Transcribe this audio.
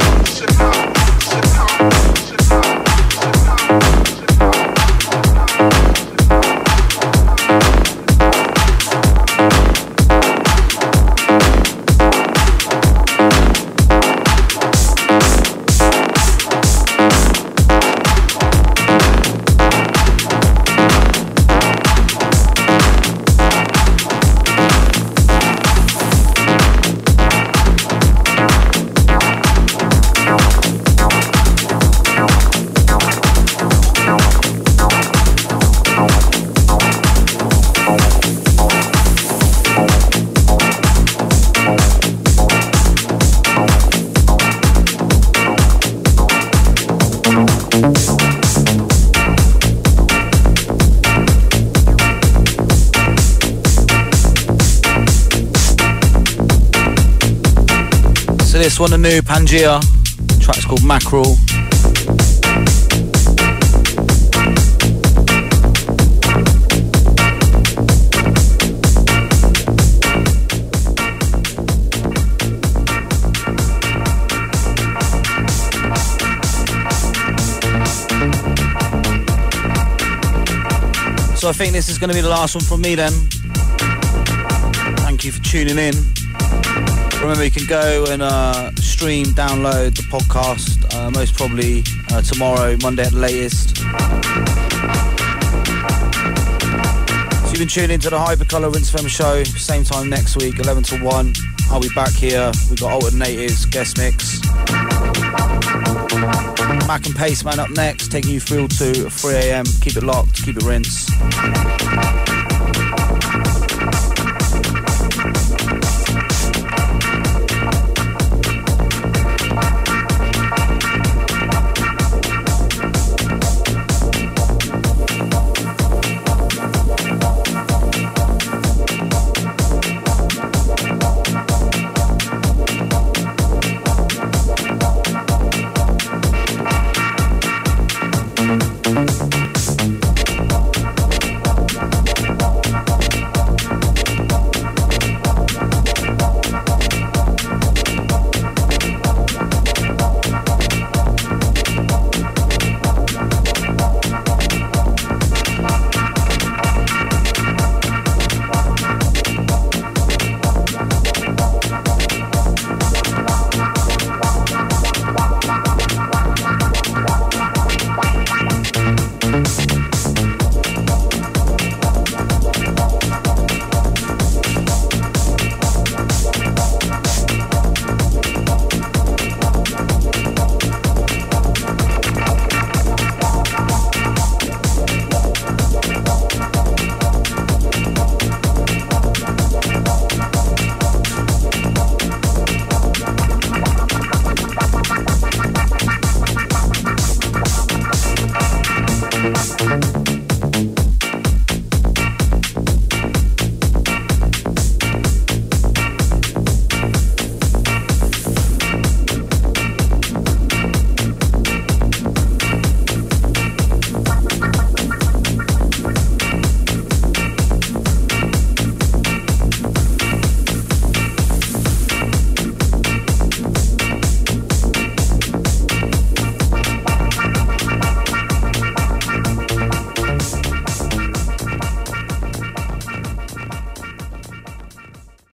Thank this one, the new Pangaea. The track's called Mackerel. So I think this is going to be the last one from me then. Thank you for tuning in. Remember, you can go and uh, stream, download the podcast uh, most probably uh, tomorrow, Monday at the latest. So you've been tuning into the Hypercolour Rinse FM show, same time next week, 11 to 1. I'll be back here. We've got Alternatives, guest mix. Mak and Pasteman up next, taking you through to 3 a.m. Keep it locked, keep it rinse.